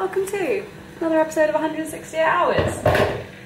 Welcome to another episode of 168 Hours.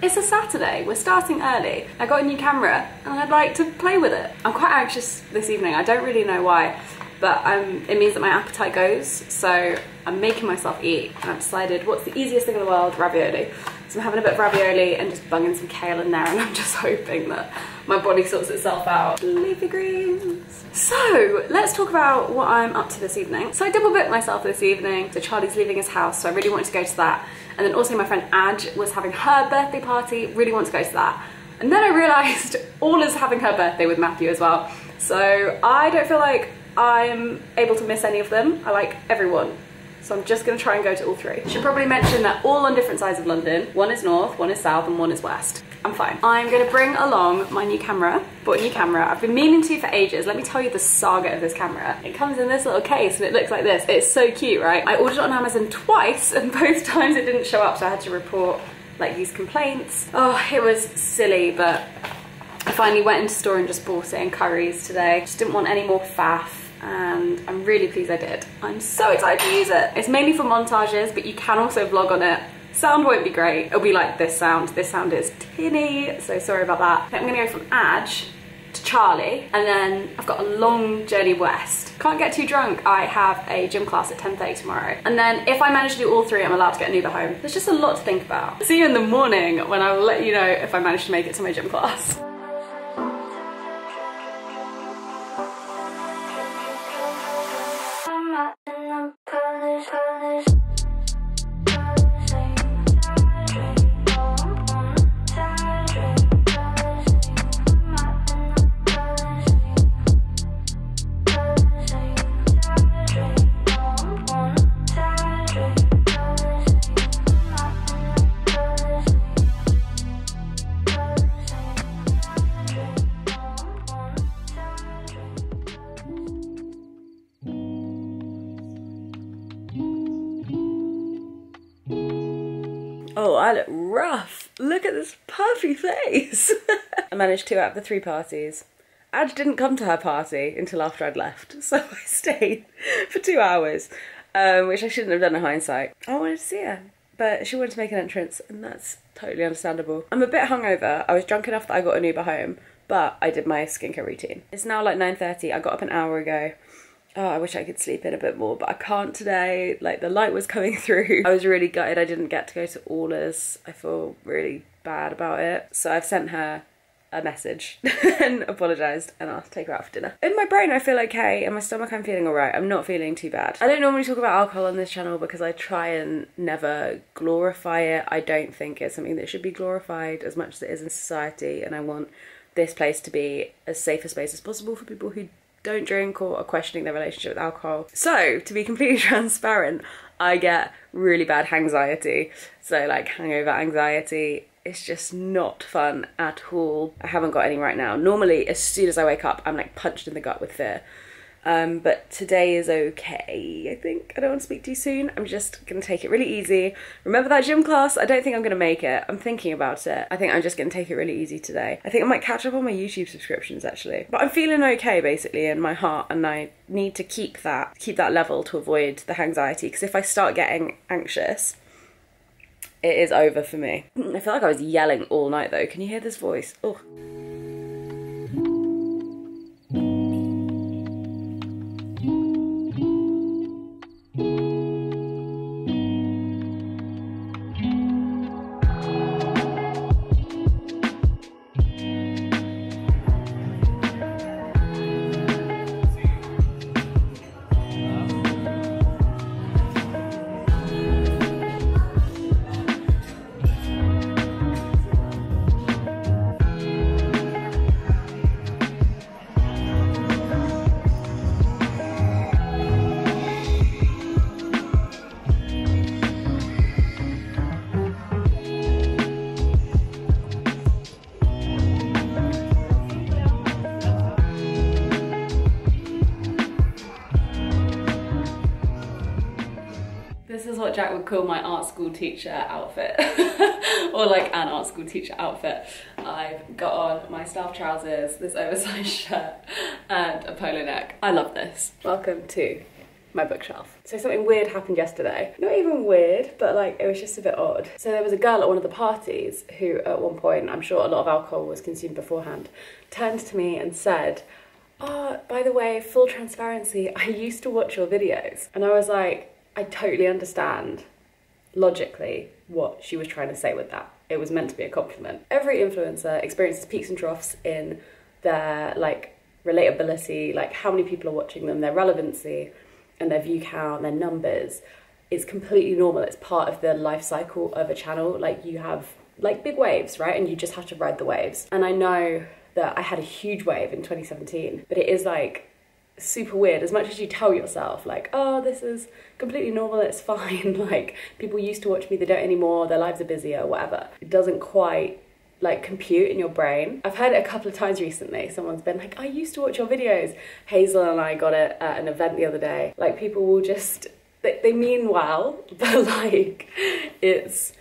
It's a Saturday. We're starting early. I got a new camera and I'd like to play with it. I'm quite anxious this evening. I don't really know why, but um, it means that my appetite goes. So I'm making myself eat and I've decided what's the easiest thing in the world? Ravioli. So I'm having a bit of ravioli and just bunging some kale in there and I'm just hoping that my body sorts itself out. Leafy greens. So let's talk about what I'm up to this evening. So I double booked myself this evening. So Charlie's leaving his house, so I really wanted to go to that. And then also my friend Adge was having her birthday party, really want to go to that. And then I realised all is having her birthday with Matthew as well. So I don't feel like I'm able to miss any of them. I like everyone. So I'm just gonna try and go to all three. Should probably mention that all on different sides of London. One is north, one is south, and one is west. I'm fine. I'm gonna bring along my new camera. Bought a new camera. I've been meaning to for ages. Let me tell you the saga of this camera. It comes in this little case and it looks like this. It's so cute, right? I ordered it on Amazon twice and both times it didn't show up, so I had to report like these complaints. Oh, it was silly, but I finally went into store and just bought it in Curry's today. Just didn't want any more faff and I'm really pleased I did. I'm so excited to use it. It's mainly for montages, but you can also vlog on it. Sound won't be great. It'll be like this sound. This sound is tinny, so sorry about that. I'm gonna go from Adge to Charlie, and then I've got a long journey west. Can't get too drunk. I have a gym class at 10.30 tomorrow. And then if I manage to do all three, I'm allowed to get an Uber home. There's just a lot to think about. See you in the morning when I will let you know if I manage to make it to my gym class. Oh, I look rough. Look at this puffy face. I managed two out of the three parties. Adge didn't come to her party until after I'd left, so I stayed for two hours, um, which I shouldn't have done in hindsight. I wanted to see her, but she wanted to make an entrance, and that's totally understandable. I'm a bit hungover. I was drunk enough that I got an Uber home, but I did my skincare routine. It's now like 9.30. I got up an hour ago. Oh, I wish I could sleep in a bit more, but I can't today. Like the light was coming through. I was really gutted I didn't get to go to Allers. I feel really bad about it. So I've sent her a message and apologised and I'll take her out for dinner. In my brain I feel okay, in my stomach I'm feeling alright. I'm not feeling too bad. I don't normally talk about alcohol on this channel because I try and never glorify it. I don't think it's something that should be glorified as much as it is in society and I want this place to be as safe a space as possible for people who don't drink or are questioning their relationship with alcohol. So, to be completely transparent, I get really bad anxiety. So, like hangover anxiety, it's just not fun at all. I haven't got any right now. Normally, as soon as I wake up, I'm like punched in the gut with fear. Um, but today is okay, I think. I don't want to speak too soon. I'm just going to take it really easy. Remember that gym class? I don't think I'm going to make it. I'm thinking about it. I think I'm just going to take it really easy today. I think I might catch up on my YouTube subscriptions actually. But I'm feeling okay basically in my heart and I need to keep that keep that level to avoid the anxiety because if I start getting anxious, it is over for me. I feel like I was yelling all night though. Can you hear this voice? Oh. Jack would call my art school teacher outfit, or like an art school teacher outfit. I've got on my staff trousers, this oversized shirt, and a polo neck. I love this. Welcome to my bookshelf. So something weird happened yesterday. Not even weird, but like it was just a bit odd. So there was a girl at one of the parties who at one point, I'm sure a lot of alcohol was consumed beforehand, turned to me and said, oh, by the way, full transparency, I used to watch your videos. And I was like, I totally understand logically what she was trying to say with that. It was meant to be a compliment. Every influencer experiences peaks and troughs in their like relatability, like how many people are watching them, their relevancy, and their view count, their numbers. It's completely normal. It's part of the life cycle of a channel. Like you have like big waves, right? And you just have to ride the waves. And I know that I had a huge wave in 2017, but it is like super weird as much as you tell yourself like oh this is completely normal it's fine like people used to watch me they don't anymore their lives are busier whatever. It doesn't quite like compute in your brain. I've heard it a couple of times recently someone's been like i used to watch your videos. Hazel and i got it at an event the other day. Like people will just they, they mean well but like it's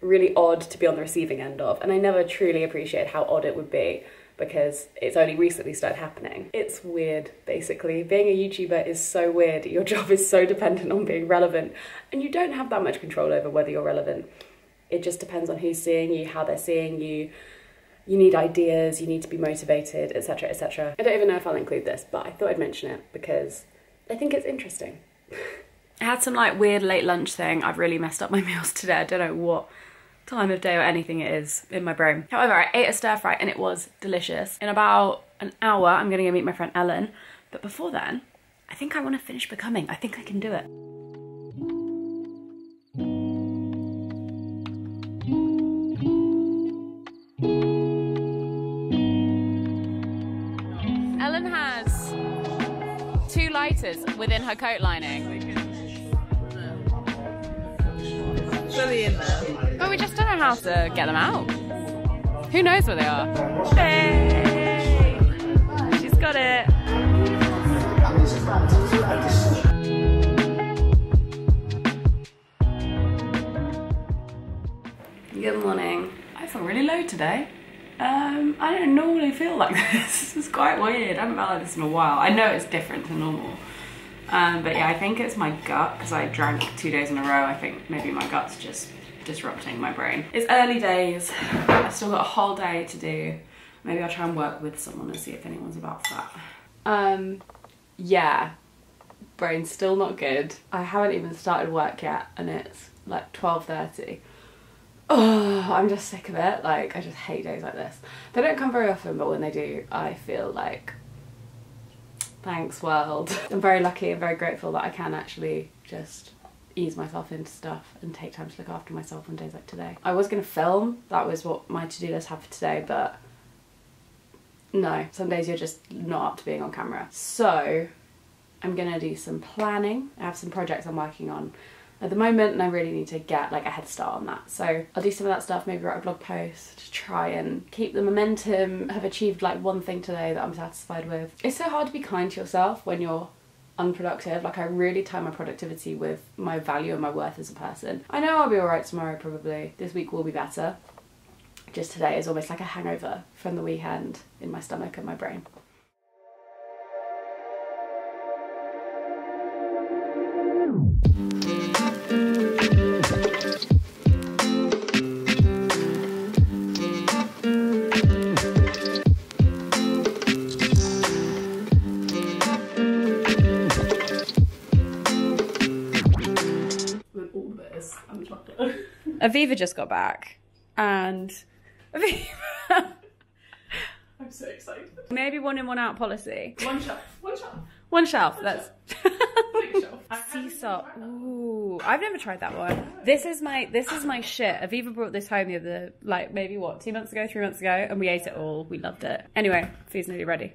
really odd to be on the receiving end of and i never truly appreciate how odd it would be because it's only recently started happening. It's weird, basically. Being a YouTuber is so weird. Your job is so dependent on being relevant, and you don't have that much control over whether you're relevant. It just depends on who's seeing you, how they're seeing you. You need ideas, you need to be motivated, etc., etc. I don't even know if I'll include this, but I thought I'd mention it because I think it's interesting. I had some like weird late lunch thing. I've really messed up my meals today. I don't know what time of day or anything it is in my brain. However, I ate a stir fry and it was delicious. In about an hour, I'm gonna go meet my friend Ellen. But before then, I think I wanna finish becoming. I think I can do it. Ellen has two lighters within her coat lining. Fully in there. But we just don't know how to get them out. Who knows where they are? Hey! She's got it. Good morning. I feel really low today. Um, I don't normally feel like this. It's quite weird. I haven't felt like this in a while. I know it's different to normal. Um, but yeah, I think it's my gut because I drank two days in a row. I think maybe my gut's just disrupting my brain. It's early days. I've still got a whole day to do. Maybe I'll try and work with someone and see if anyone's about that. Um, yeah, brain's still not good. I haven't even started work yet and it's like 12.30. Oh, I'm just sick of it. Like, I just hate days like this. They don't come very often, but when they do, I feel like thanks world. I'm very lucky and very grateful that I can actually just ease myself into stuff and take time to look after myself on days like today. I was gonna film, that was what my to-do list had for today, but no, some days you're just not up to being on camera. So I'm gonna do some planning. I have some projects I'm working on at the moment and I really need to get like a head start on that. So I'll do some of that stuff, maybe write a blog post to try and keep the momentum, have achieved like one thing today that I'm satisfied with. It's so hard to be kind to yourself when you're unproductive. Like I really tie my productivity with my value and my worth as a person. I know I'll be alright tomorrow probably. This week will be better. Just today is almost like a hangover from the weekend in my stomach and my brain. Aviva just got back and Aviva I'm so excited. maybe one in one out policy. One shelf. One shelf. One shelf, that's shelf. Sea salt. Ooh, I've never tried that one. This is my this is my shit. Aviva brought this home the other like maybe what two months ago, three months ago, and we ate it all. We loved it. Anyway, food's nearly ready.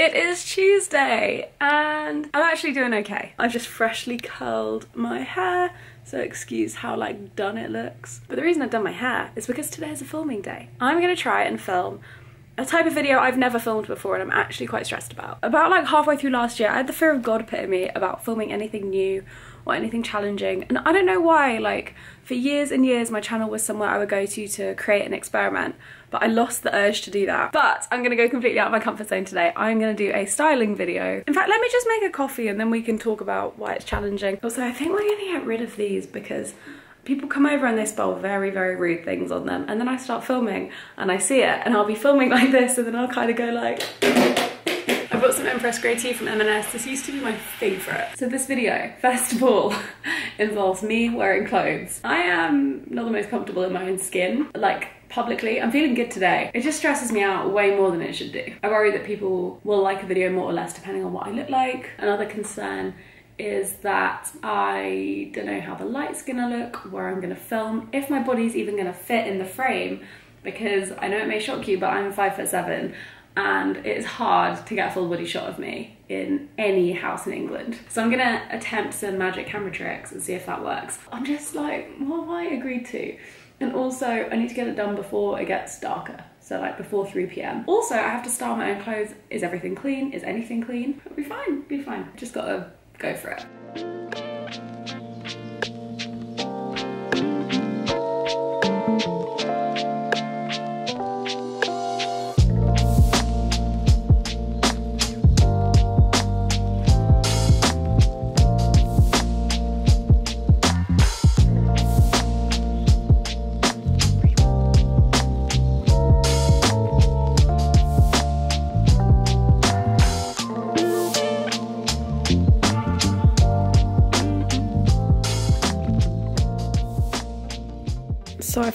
It is Tuesday and I'm actually doing okay. I've just freshly curled my hair, so excuse how like done it looks. But the reason I've done my hair is because today is a filming day. I'm gonna try and film a type of video I've never filmed before and I'm actually quite stressed about. About like halfway through last year, I had the fear of God put in me about filming anything new or anything challenging. And I don't know why, like for years and years, my channel was somewhere I would go to to create an experiment, but I lost the urge to do that. But I'm gonna go completely out of my comfort zone today. I'm gonna do a styling video. In fact, let me just make a coffee and then we can talk about why it's challenging. Also, I think we're gonna get rid of these because people come over and they spell very, very rude things on them. And then I start filming and I see it and I'll be filming like this and then I'll kind of go like, I bought some Empress Grey Tea from M&S. This used to be my favourite. So this video, first of all, involves me wearing clothes. I am not the most comfortable in my own skin, like publicly. I'm feeling good today. It just stresses me out way more than it should do. I worry that people will like a video more or less depending on what I look like. Another concern is that I don't know how the light's gonna look, where I'm gonna film, if my body's even gonna fit in the frame, because I know it may shock you, but I'm five foot seven and it's hard to get a full body shot of me in any house in England. So I'm gonna attempt some magic camera tricks and see if that works. I'm just like, what have I agreed to? And also, I need to get it done before it gets darker. So like before 3 p.m. Also, I have to style my own clothes. Is everything clean? Is anything clean? It'll be fine, be fine. Just gotta go for it.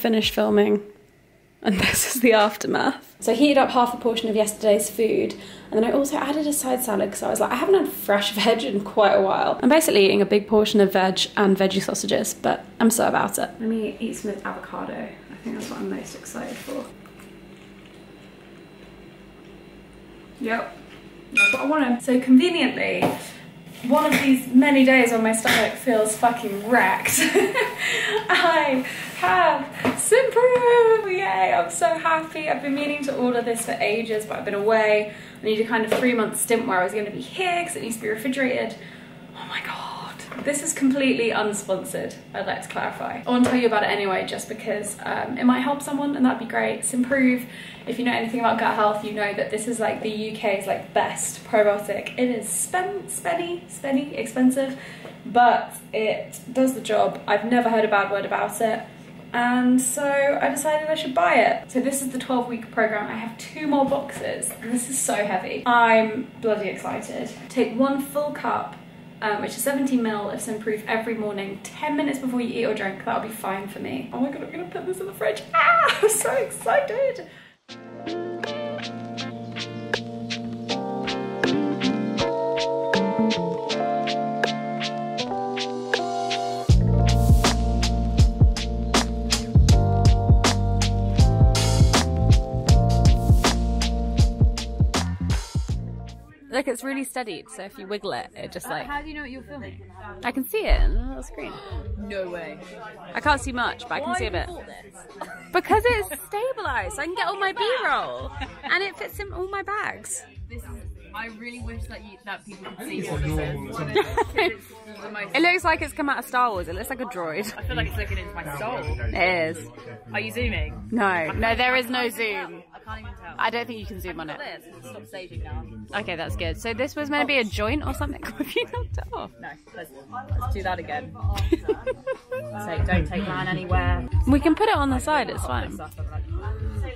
Finished filming and this is the aftermath. So I heated up half a portion of yesterday's food and then I also added a side salad because I was like, I haven't had fresh veg in quite a while. I'm basically eating a big portion of veg and veggie sausages, but I'm so about it. Let me eat some avocado. I think that's what I'm most excited for. Yep, that's what I wanted. So conveniently, one of these many days when my stomach feels fucking wrecked, I have Symprove! Yay, I'm so happy. I've been meaning to order this for ages, but I've been away. I need a kind of three month stint where I was going to be here because it needs to be refrigerated. Oh my god. This is completely unsponsored, I'd like to clarify. I want to tell you about it anyway, just because um, it might help someone and that'd be great. Symprove, if you know anything about gut health, you know that this is like the UK's like best probiotic. It is spen spenny, spenny, expensive, but it does the job. I've never heard a bad word about it. And so I decided I should buy it. So this is the 12 week program. I have two more boxes. This is so heavy. I'm bloody excited. Take one full cup um, which is 17 ml of Symprove every morning, 10 minutes before you eat or drink. That'll be fine for me. Oh my god, I'm gonna put this in the fridge. Ah, I'm so excited. Look, it's really steadied, so if you wiggle it, it just like. How do you know what you're filming? I can see it on the little screen. No way. I can't see much, but I can Why see a bit. Because it's stabilised, so I can get all my B-roll, and it fits in all my bags. This. I really wish that you that people could see what this is. It's the most- It looks like it's come out of Star Wars. It looks like a droid. I feel like it's looking into my soul. It is. Are you zooming? No, no, there is no zoom. I can't even tell. I don't think you can zoom on it. Stop staging now. Okay, that's good. So this was meant to be a oh. joint or something. Have you knocked it off? No, let's, let's do that again. so don't take mine anywhere. We can put it on the side. It's fine.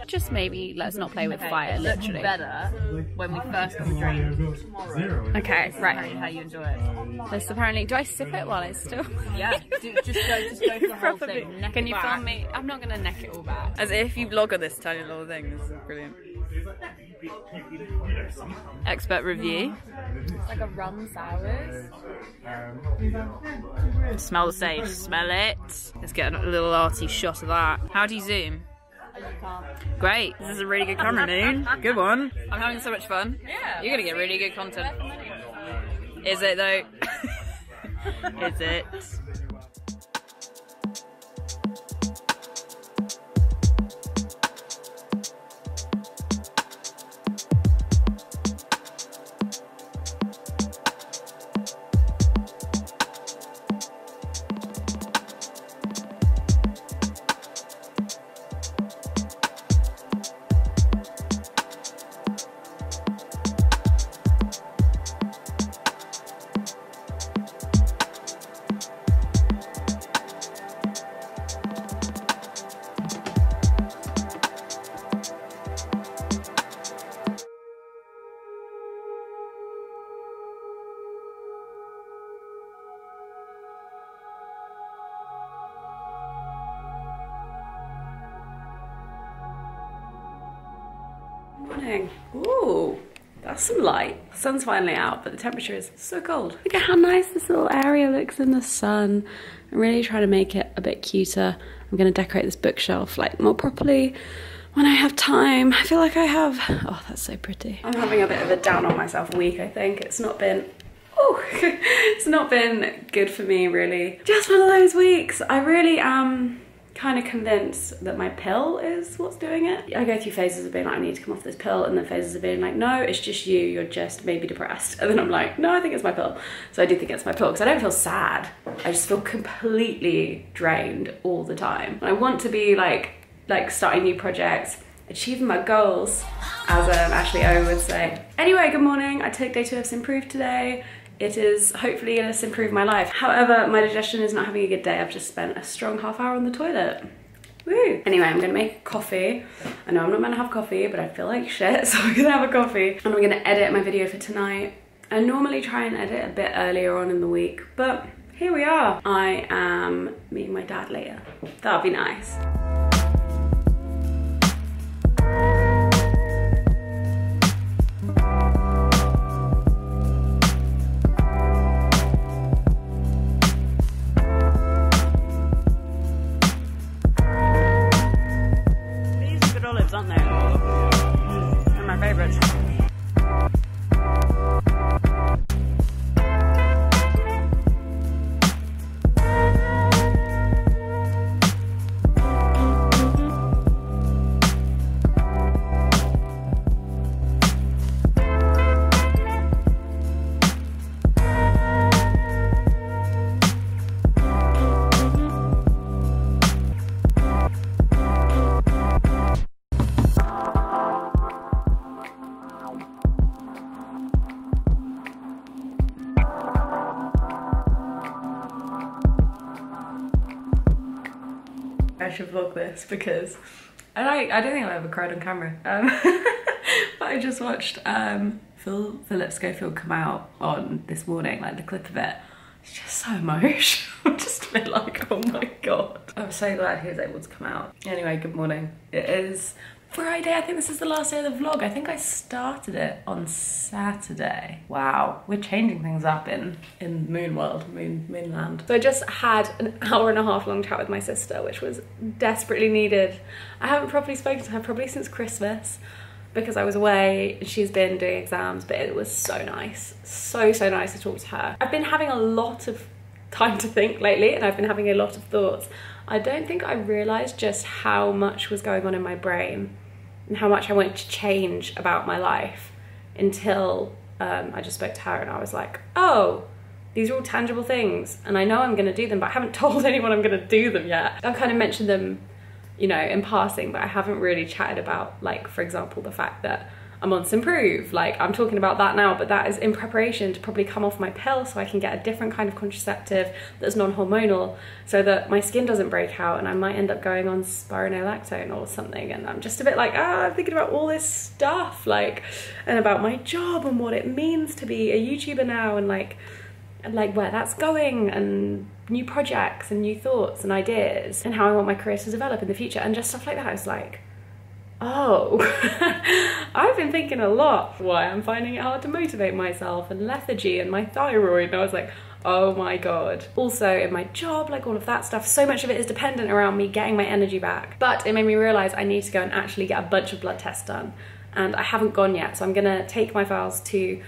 Stuff like that. Just maybe let's not play with Okay, fire. it Literally. better when we first got the drink tomorrow. Okay, right. how you enjoy it? This apparently. Do I sip it while it's still? Yeah, do, just go, just go for the whole thing. Neck Can you back. film me? I'm not gonna neck it all back. As if you vlog on this tiny little thing. This is brilliant. Expert review. It's Like a rum sours. Smell the sage. Smell it. Let's get a little arty shot of that. How do you zoom? Great. This is a really good camera, Noon. Good one. I'm having so much fun. Yeah. You're gonna get really good content. Is it though? is it? That's some light. The sun's finally out, but the temperature is so cold. Look at how nice this little area looks in the sun. I'm really trying to make it a bit cuter. I'm gonna decorate this bookshelf like more properly when I have time. I feel like I have. Oh, that's so pretty. I'm having a bit of a down on myself week, I think. It's not been Oh, it's not been good for me really. Just one of those weeks. I really am kind of convinced that my pill is what's doing it. I go through phases of being like, I need to come off this pill, and then phases of being like, no, it's just you, you're just maybe depressed. And then I'm like, no, I think it's my pill. So I do think it's my pill because I don't feel sad. I just feel completely drained all the time. I want to be like, like starting new projects, achieving my goals, as um, Ashley O would say. Anyway, good morning. I took day two of Symprove today. It is hopefully going to improve my life. However, my digestion is not having a good day. I've just spent a strong half hour on the toilet. Woo. Anyway, I'm gonna make coffee. I know I'm not meant to have coffee, but I feel like shit, so I'm gonna have a coffee. And I'm gonna edit my video for tonight. I normally try and edit a bit earlier on in the week, but here we are. I am meeting my dad later. That'll be nice. I should vlog this because I like I don't think I've ever cried on camera. Um, but I just watched um, Phil Philip Schofield come out on this morning, like the clip of it. It's just so emotional. Just a bit like, oh my god. I'm so glad he was able to come out. Anyway, good morning. It is Friday. I think this is the last day of the vlog. I think I started it on Saturday. Wow, we're changing things up in in Moon World, Moon Moonland. So I just had an hour and a half long chat with my sister, which was desperately needed. I haven't properly spoken to her probably since Christmas because I was away. And she's been doing exams, but it was so nice, so so nice to talk to her. I've been having a lot of time to think lately, and I've been having a lot of thoughts. I don't think I realized just how much was going on in my brain and how much I wanted to change about my life until um, I just spoke to her and I was like, oh, these are all tangible things and I know I'm going to do them, but I haven't told anyone I'm going to do them yet. I've kind of mentioned them, you know, in passing, but I haven't really chatted about, like, for example, the fact that I'm on Symprove. Like, I'm talking about that now, but that is in preparation to probably come off my pill so I can get a different kind of contraceptive that's non-hormonal so that my skin doesn't break out and I might end up going on spironolactone or something. And I'm just a bit like, ah, I'm thinking about all this stuff, like, and about my job and what it means to be a YouTuber now and like, and like where that's going and new projects and new thoughts and ideas and how I want my career to develop in the future and just stuff like that. I was like, oh, I've been thinking a lot why I'm finding it hard to motivate myself and lethargy and my thyroid. And I was like, Oh my god. Also in my job, like all of that stuff, so much of it is dependent around me getting my energy back. But it made me realize I need to go and actually get a bunch of blood tests done. And I haven't gone yet, so I'm gonna take my files to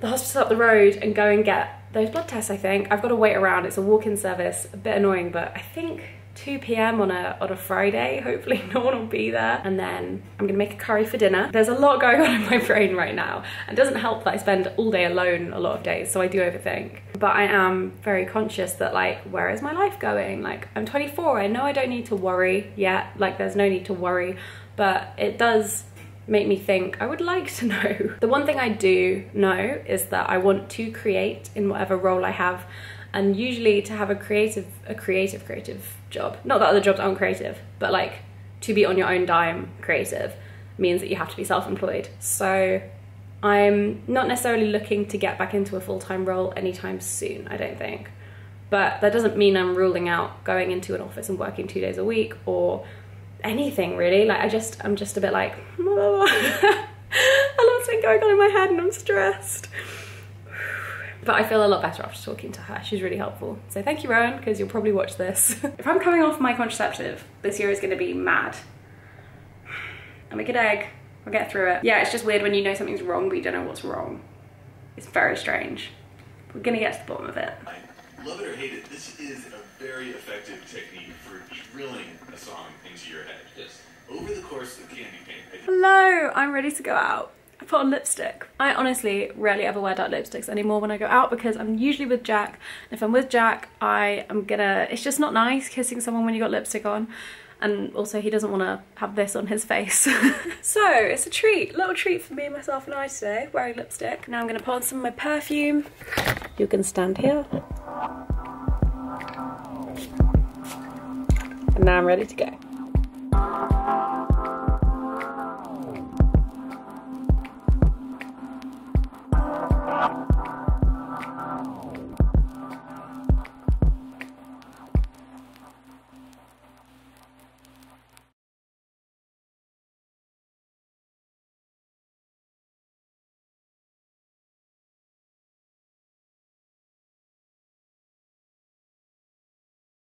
the hospital up the road and go and get those blood tests, I think. I've got to wait around, it's a walk-in service, a bit annoying, but I think 2 p.m. on a on a Friday. Hopefully no one will be there. And then I'm gonna make a curry for dinner. There's a lot going on in my brain right now. It doesn't help that I spend all day alone a lot of days, so I do overthink. But I am very conscious that like, where is my life going? Like I'm 24, I know I don't need to worry yet. Like there's no need to worry, but it does make me think I would like to know. The one thing I do know is that I want to create in whatever role I have and usually to have a creative a creative creative job. Not that other jobs aren't creative but like to be on your own dime creative means that you have to be self-employed. So i'm not necessarily looking to get back into a full-time role anytime soon i don't think. But that doesn't mean i'm ruling out going into an office and working two days a week or anything really. Like i just i'm just a bit like a lot's been going on in my head and i'm stressed but I feel a lot better after talking to her. She's really helpful. So thank you, Rowan, because you'll probably watch this. if I'm coming off my contraceptive, this year is gonna be mad. I'm a good egg. I'll get through it. Yeah, it's just weird when you know something's wrong, but you don't know what's wrong. It's very strange. We're gonna get to the bottom of it. I Love it or hate it, this is a very effective technique for drilling a song into your head. Yes. Over the course of the Candy Paint, Hello, I'm ready to go out. Put on lipstick. I honestly rarely ever wear dark lipsticks anymore when I go out because I'm usually with Jack. If I'm with Jack, I am gonna, it's just not nice kissing someone when you got lipstick on. And also he doesn't want to have this on his face. so it's a treat, little treat for me, myself and I today, wearing lipstick. Now I'm gonna put on some of my perfume. You can stand here. And now I'm ready to go.